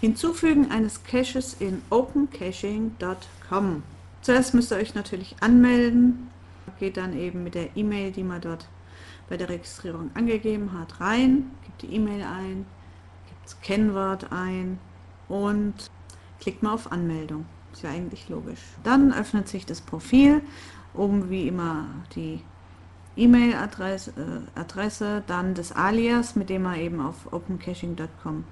Hinzufügen eines Caches in opencaching.com. Zuerst müsst ihr euch natürlich anmelden. Geht dann eben mit der E-Mail, die man dort bei der Registrierung angegeben hat, rein, gibt die E-Mail ein, gibt das Kennwort ein und klickt mal auf Anmeldung. Ist ja eigentlich logisch. Dann öffnet sich das Profil, oben wie immer die E-Mail-Adresse, äh, Adresse, dann das Alias, mit dem man eben auf opencaching.com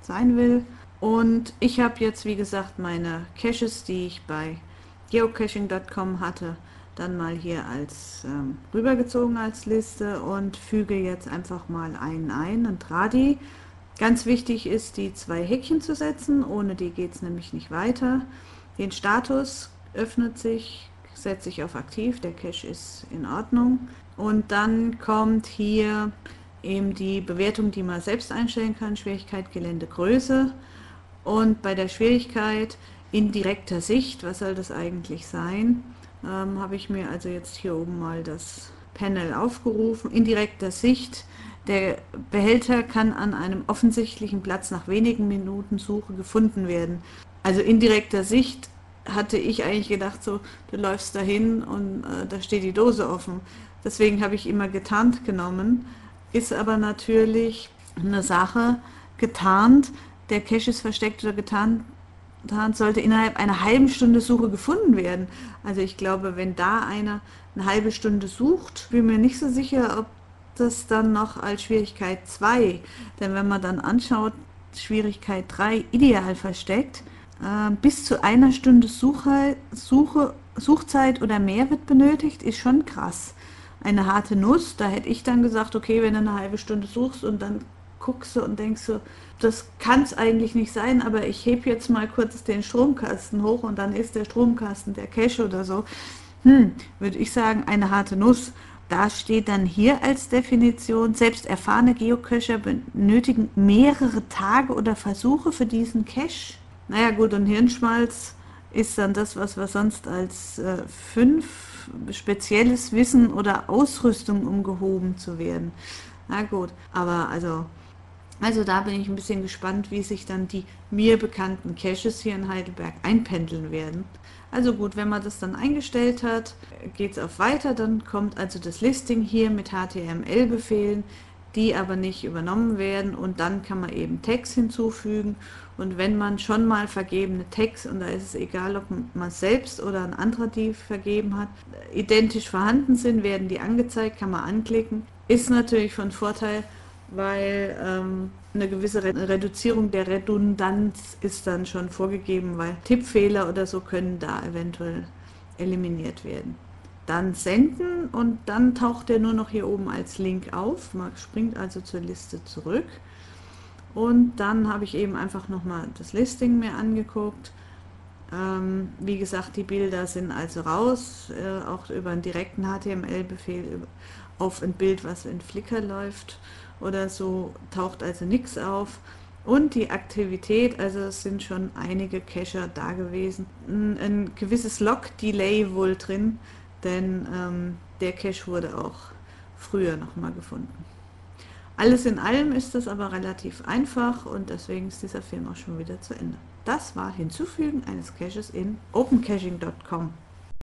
sein will. Und ich habe jetzt, wie gesagt, meine Caches, die ich bei geocaching.com hatte, dann mal hier als ähm, rübergezogen als Liste und füge jetzt einfach mal einen ein, ein Tradi. Ganz wichtig ist, die zwei Häkchen zu setzen, ohne die geht es nämlich nicht weiter. Den Status öffnet sich, setze ich auf aktiv, der Cache ist in Ordnung. Und dann kommt hier eben die Bewertung, die man selbst einstellen kann, Schwierigkeit, Gelände, Größe. Und bei der Schwierigkeit in direkter Sicht, was soll das eigentlich sein, ähm, habe ich mir also jetzt hier oben mal das Panel aufgerufen. In direkter Sicht, der Behälter kann an einem offensichtlichen Platz nach wenigen Minuten Suche gefunden werden. Also in direkter Sicht hatte ich eigentlich gedacht, so, du läufst dahin und äh, da steht die Dose offen. Deswegen habe ich immer getarnt genommen. Ist aber natürlich eine Sache, getarnt der Cache ist versteckt oder getarnt, sollte innerhalb einer halben Stunde Suche gefunden werden. Also ich glaube, wenn da einer eine halbe Stunde sucht, bin mir nicht so sicher, ob das dann noch als Schwierigkeit 2, denn wenn man dann anschaut, Schwierigkeit 3 ideal versteckt, äh, bis zu einer Stunde Suche, Suche, Suchzeit oder mehr wird benötigt, ist schon krass. Eine harte Nuss, da hätte ich dann gesagt, okay, wenn du eine halbe Stunde suchst und dann guckst du und denkst so, das kann es eigentlich nicht sein, aber ich hebe jetzt mal kurz den Stromkasten hoch und dann ist der Stromkasten der Cache oder so. Hm, würde ich sagen, eine harte Nuss. Da steht dann hier als Definition, selbst erfahrene Geocacher benötigen mehrere Tage oder Versuche für diesen Cache. Naja gut, und Hirnschmalz ist dann das, was wir sonst als äh, fünf spezielles Wissen oder Ausrüstung, um gehoben zu werden. Na gut, aber also also da bin ich ein bisschen gespannt, wie sich dann die mir bekannten Caches hier in Heidelberg einpendeln werden. Also gut, wenn man das dann eingestellt hat, geht es auf weiter, dann kommt also das Listing hier mit HTML-Befehlen, die aber nicht übernommen werden und dann kann man eben Tags hinzufügen und wenn man schon mal vergebene Tags, und da ist es egal, ob man selbst oder ein anderer die vergeben hat, identisch vorhanden sind, werden die angezeigt, kann man anklicken. Ist natürlich von Vorteil, weil ähm, eine gewisse Reduzierung der Redundanz ist dann schon vorgegeben, weil Tippfehler oder so können da eventuell eliminiert werden. Dann senden und dann taucht er nur noch hier oben als Link auf. Man springt also zur Liste zurück. Und dann habe ich eben einfach nochmal das Listing mir angeguckt. Ähm, wie gesagt, die Bilder sind also raus, äh, auch über einen direkten HTML-Befehl auf ein Bild, was in Flickr läuft oder so, taucht also nichts auf. Und die Aktivität, also es sind schon einige Cacher da gewesen. Ein, ein gewisses Log-Delay wohl drin, denn ähm, der Cache wurde auch früher nochmal gefunden. Alles in allem ist das aber relativ einfach und deswegen ist dieser Film auch schon wieder zu Ende. Das war Hinzufügen eines Caches in opencaching.com.